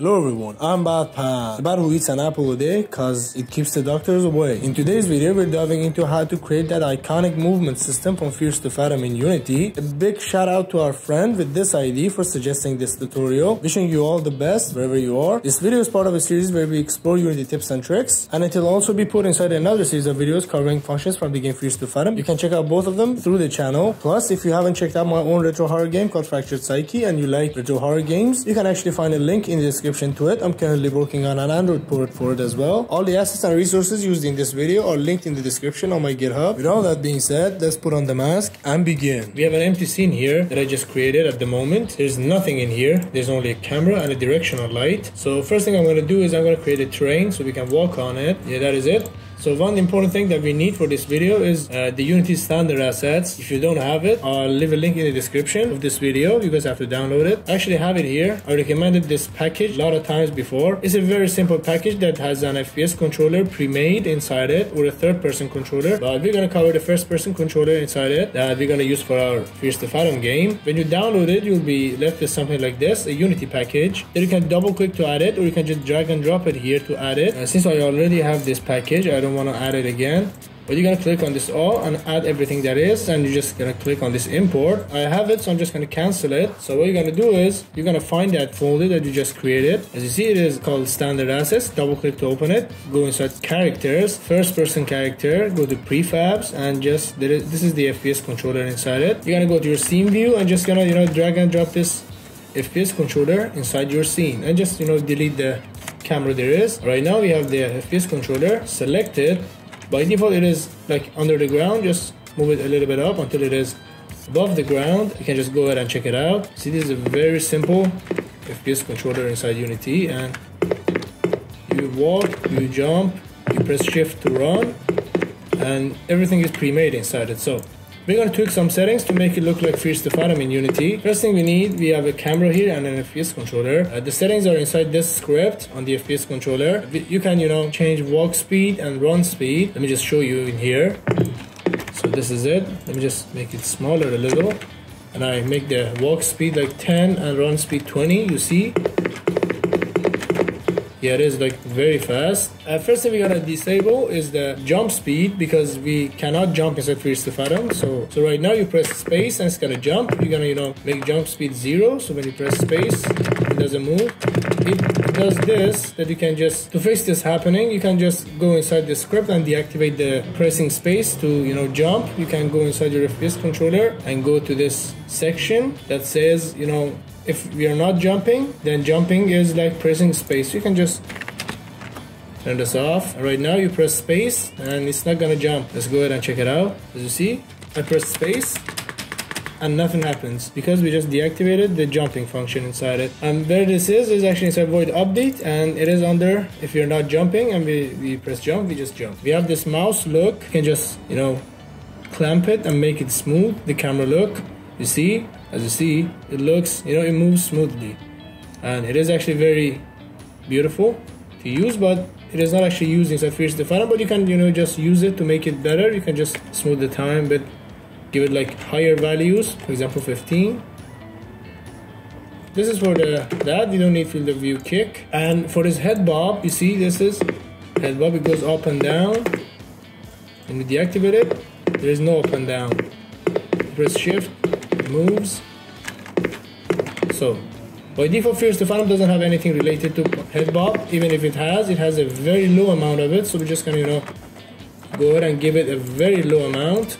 Hello everyone, I'm BatPan, the bat who eats an apple a day cause it keeps the doctors away. In today's video, we're diving into how to create that iconic movement system from Fears to Fathom in Unity. A big shout out to our friend with this ID for suggesting this tutorial. Wishing you all the best wherever you are. This video is part of a series where we explore Unity tips and tricks and it will also be put inside another series of videos covering functions from the game Fears to Fathom. You can check out both of them through the channel. Plus, if you haven't checked out my own retro horror game called Fractured Psyche and you like retro horror games, you can actually find a link in the description to it. I'm currently working on an Android port for it as well. All the assets and resources used in this video are linked in the description on my GitHub. With all that being said, let's put on the mask and begin. We have an empty scene here that I just created at the moment. There's nothing in here. There's only a camera and a directional light. So first thing I'm going to do is I'm to create a terrain so we can walk on it. Yeah, that is it. So one important thing that we need for this video is uh, the Unity standard assets. If you don't have it, I'll leave a link in the description of this video. You guys have to download it. I actually have it here. I recommended this package a lot of times before. It's a very simple package that has an FPS controller pre-made inside it or a third person controller. But we're gonna cover the first person controller inside it that we're gonna use for our Fears to Fathom game. When you download it, you'll be left with something like this, a Unity package. Then you can double click to add it or you can just drag and drop it here to add it. Uh, since I already have this package, I don't don't want to add it again but you're gonna click on this all and add everything that is and you're just gonna click on this import. I have it so I'm just gonna cancel it. So what you're gonna do is you're gonna find that folder that you just created. As you see it is called standard assets. Double click to open it. Go inside characters first person character go to prefabs and just this is the FPS controller inside it. You're gonna go to your scene view and just gonna you know drag and drop this FPS controller inside your scene and just you know delete the camera there is. Right now we have the FPS controller selected. By default it is like under the ground, just move it a little bit up until it is above the ground. You can just go ahead and check it out. See this is a very simple FPS controller inside Unity and you walk, you jump, you press shift to run and everything is pre-made inside it. So we're to tweak some settings to make it look like Fears Fathom in Unity. First thing we need, we have a camera here and an FPS controller. Uh, the settings are inside this script on the FPS controller. You can, you know, change walk speed and run speed. Let me just show you in here. So this is it. Let me just make it smaller a little. And I make the walk speed like 10 and run speed 20, you see? Yeah, it is like very fast. Uh, first thing we're gonna disable is the jump speed because we cannot jump inside Fathom. So, so right now you press space and it's gonna jump. You're gonna, you know, make jump speed zero. So when you press space, it doesn't move. It does this that you can just, to fix this happening, you can just go inside the script and deactivate the pressing space to, you know, jump. You can go inside your FPS controller and go to this section that says, you know, if we are not jumping then jumping is like pressing space. You can just turn this off. Right now you press space and it's not gonna jump. Let's go ahead and check it out. As you see I press space and nothing happens. Because we just deactivated the jumping function inside it. And where this is is actually inside void update and it is under if you're not jumping and we, we press jump we just jump. We have this mouse look. You can just you know clamp it and make it smooth the camera look. You see as you see it looks you know it moves smoothly. And it is actually very beautiful to use but it is not actually Fears to Fathom but you can you know just use it to make it better. You can just smooth the time but give it like higher values for example 15 this is for the that you don't need field of view kick. And for this head bob you see this is head bob it goes up and down. And we deactivate it there is no up and down. Press shift moves. So, by default, Fears to Fathom doesn't have anything related to head bob. Even if it has, it has a very low amount of it. So we're just gonna, you know, go ahead and give it a very low amount.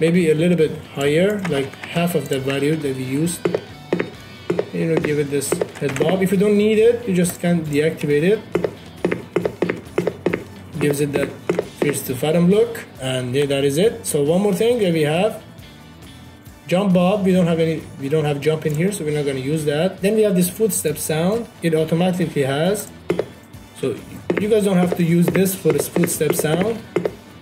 Maybe a little bit higher, like half of the value that we used. You know, give it this head bob. If you don't need it, you just can deactivate it. Gives it that Fears to Fathom look and yeah, that is it. So one more thing that we have jump bob. We don't have any we don't have jump in here so we're not going to use that. Then we have this footstep sound. It automatically has so you guys don't have to use this for this footstep sound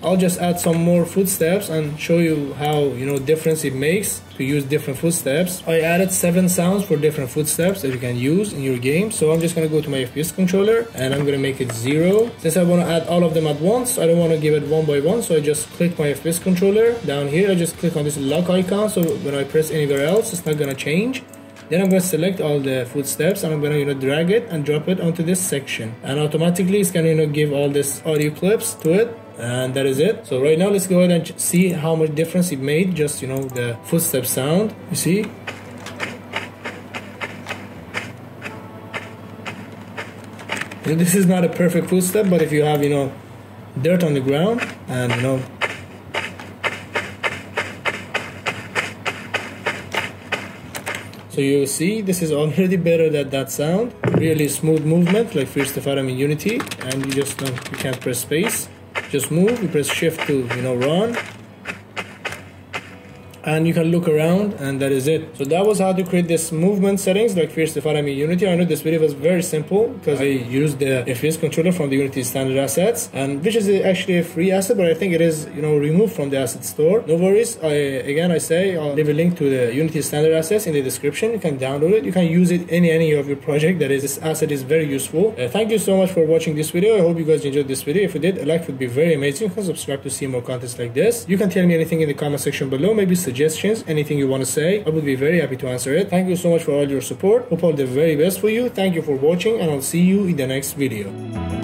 I'll just add some more footsteps and show you how you know difference it makes to use different footsteps. I added seven sounds for different footsteps that you can use in your game. So I'm just gonna go to my FPS controller and I'm gonna make it zero. Since I wanna add all of them at once, I don't wanna give it one by one. So I just click my FPS controller down here. I just click on this lock icon. So when I press anywhere else, it's not gonna change. Then I'm going to select all the footsteps and I'm going to you know drag it and drop it onto this section and automatically it's going to you know give all this audio clips to it and that is it. So right now let's go ahead and see how much difference it made. Just you know the footstep sound. You see? This is not a perfect footstep but if you have you know dirt on the ground and you know So you see, this is already better than that sound. Really smooth movement, like Fears to Fathom in Unity, and you just you can't press space. Just move, you press shift to, you know, run, and you can look around and that is it. So that was how to create this movement settings like Fears Fathom Unity. I know this video was very simple because I used the FPS controller from the Unity standard assets and which is actually a free asset but I think it is you know removed from the asset store. No worries. I again I say I'll leave a link to the Unity standard assets in the description. You can download it. You can use it in any of your project that is this asset is very useful. Uh, thank you so much for watching this video. I hope you guys enjoyed this video. If you did a like would be very amazing. You can subscribe to see more contents like this. You can tell me anything in the comment section below. Maybe suggest suggestions, anything you want to say, I would be very happy to answer it. Thank you so much for all your support. Hope all the very best for you. Thank you for watching and I'll see you in the next video.